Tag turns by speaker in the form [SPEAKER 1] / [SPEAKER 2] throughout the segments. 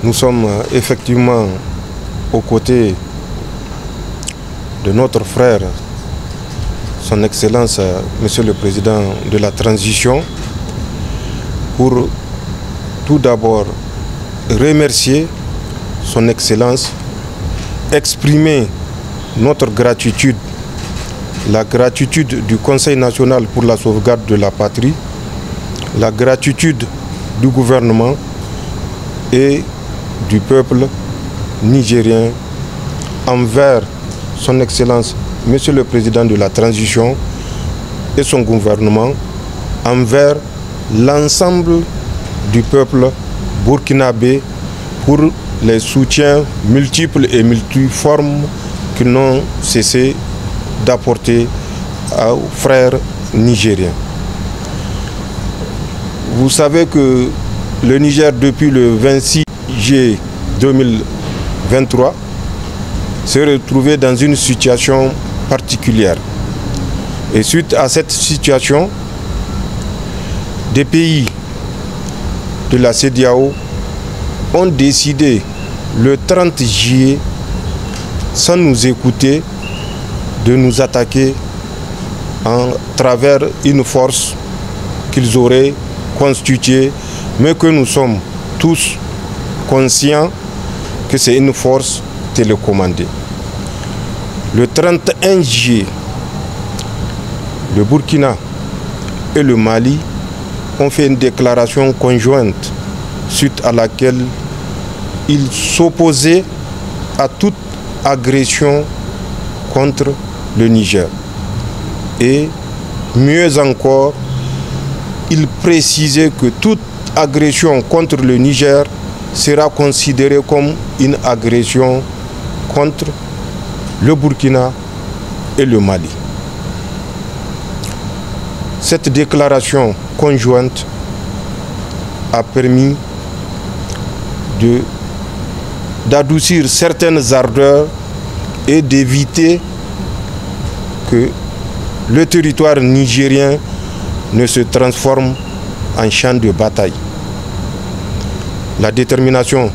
[SPEAKER 1] Nous sommes effectivement aux côtés de notre frère, son Excellence, Monsieur le Président de la Transition, pour tout d'abord remercier son Excellence, exprimer notre gratitude, la gratitude du Conseil national pour la sauvegarde de la patrie, la gratitude du gouvernement et du peuple nigérien envers son Excellence, Monsieur le Président de la Transition et son gouvernement, envers l'ensemble du peuple burkinabé pour les soutiens multiples et multiformes qu'ils n'ont cessé d'apporter aux frères nigériens. Vous savez que le Niger, depuis le 26 juillet 2023, s'est retrouvé dans une situation particulière. Et suite à cette situation, des pays de la CDAO ont décidé le 30 juillet, sans nous écouter, de nous attaquer en travers une force qu'ils auraient constituée, mais que nous sommes tous conscients que c'est une force télécommandée. Le 31 juillet, le Burkina et le Mali ont fait une déclaration conjointe suite à laquelle ils s'opposaient à toute agression contre le Niger. Et mieux encore, ils précisaient que toute agression contre le Niger sera considérée comme une agression contre le Burkina et le Mali. Cette déclaration conjointe a permis d'adoucir certaines ardeurs et d'éviter que le territoire nigérien ne se transforme en champ de bataille. La détermination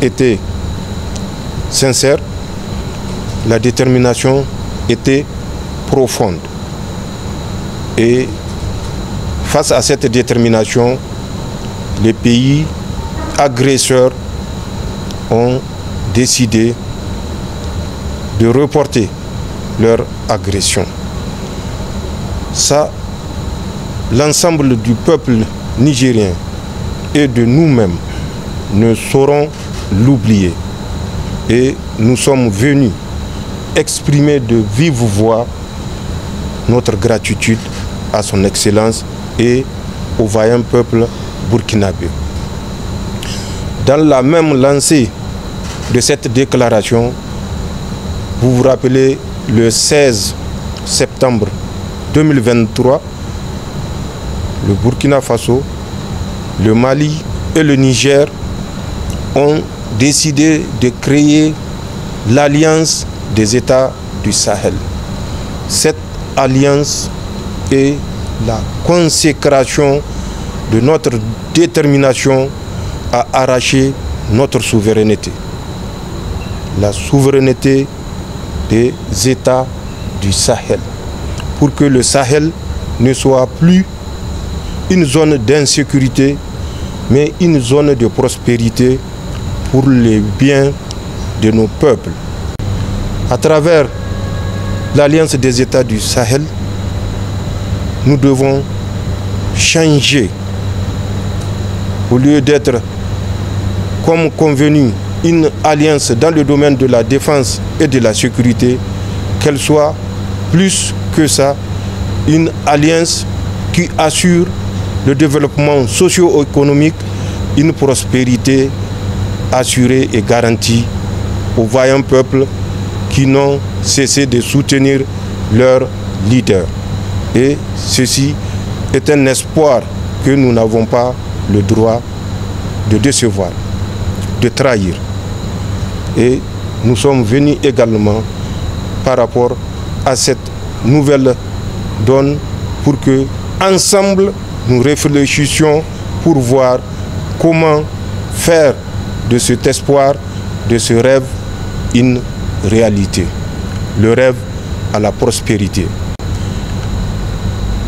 [SPEAKER 1] était sincère, la détermination était profonde. Et face à cette détermination, les pays agresseurs ont décidé de reporter leur agression. Ça, l'ensemble du peuple nigérien et de nous-mêmes ne sauront l'oublier. Et nous sommes venus exprimer de vive voix notre gratitude à son Excellence et au vaillant peuple burkinabé. Dans la même lancée de cette déclaration, vous vous rappelez le 16 septembre 2023, le Burkina Faso, le Mali et le Niger ont décidé de créer l'Alliance des États du Sahel. Cette alliance est la consécration de notre détermination à arracher notre souveraineté. La souveraineté des États du Sahel. Pour que le Sahel ne soit plus une zone d'insécurité, mais une zone de prospérité pour les biens de nos peuples. À travers l'Alliance des États du Sahel, nous devons changer. Au lieu d'être, comme convenu, une alliance dans le domaine de la défense et de la sécurité, qu'elle soit plus que ça, une alliance qui assure le développement socio-économique, une prospérité assurée et garantie aux vaillants peuples qui n'ont cessé de soutenir leurs leaders. Et ceci est un espoir que nous n'avons pas le droit de décevoir, de trahir. Et nous sommes venus également par rapport à cette nouvelle donne pour que ensemble nous réfléchissions pour voir comment faire de cet espoir, de ce rêve, une réalité. Le rêve à la prospérité.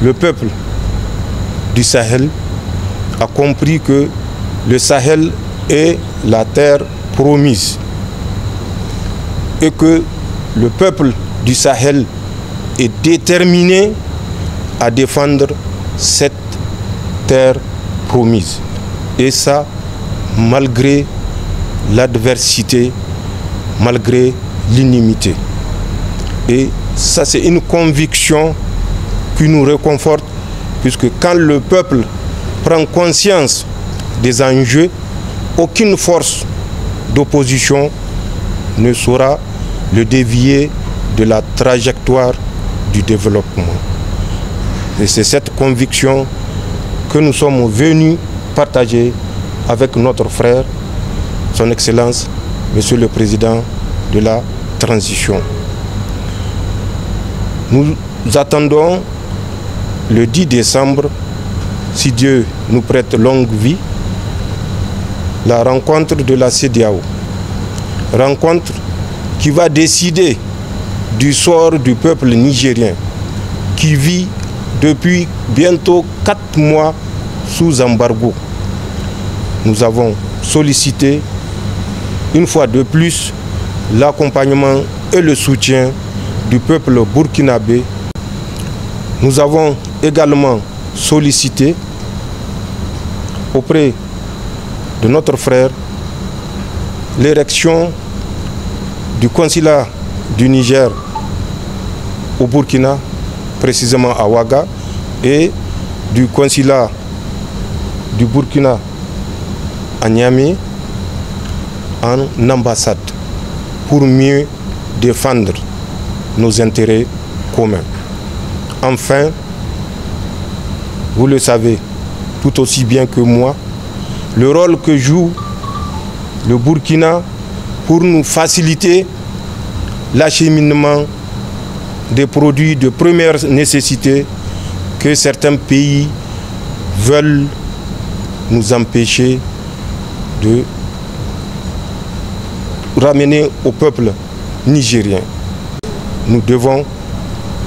[SPEAKER 1] Le peuple du Sahel a compris que le Sahel est la terre promise et que le peuple du Sahel est déterminé à défendre cette terre promise. Et ça, malgré l'adversité, malgré l'inimité. Et ça, c'est une conviction qui nous réconforte, puisque quand le peuple prend conscience des enjeux, aucune force d'opposition ne saura le dévier de la trajectoire du développement. Et c'est cette conviction que nous sommes venus partager avec notre frère, son Excellence, Monsieur le Président de la Transition. Nous attendons le 10 décembre, si Dieu nous prête longue vie, la rencontre de la CDAO. Rencontre qui va décider du sort du peuple nigérien qui vit depuis bientôt quatre mois sous embargo. Nous avons sollicité une fois de plus l'accompagnement et le soutien du peuple burkinabé. Nous avons également sollicité auprès de notre frère l'érection du consulat du Niger au Burkina, précisément à Ouaga, et du consulat du Burkina à Niamey en ambassade pour mieux défendre nos intérêts communs. Enfin, vous le savez tout aussi bien que moi, le rôle que joue le Burkina pour nous faciliter l'acheminement des produits de première nécessité que certains pays veulent nous empêcher de ramener au peuple nigérien. Nous devons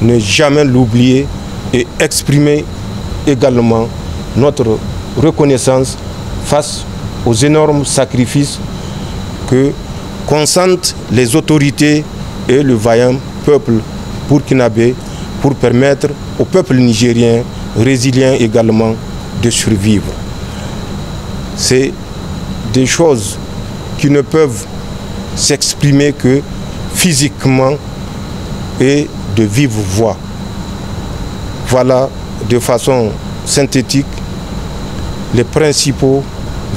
[SPEAKER 1] ne jamais l'oublier et exprimer également notre reconnaissance face aux énormes sacrifices que consentent les autorités et le vaillant peuple burkinabé pour permettre au peuple nigérien résilient également de survivre. C'est des choses qui ne peuvent s'exprimer que physiquement et de vive voix. Voilà de façon synthétique les principaux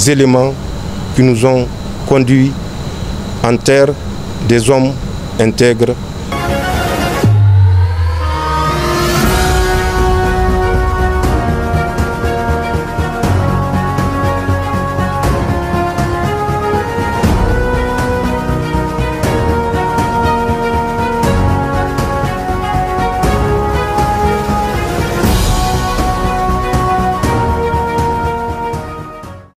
[SPEAKER 1] éléments qui nous ont conduits en terre des hommes intègres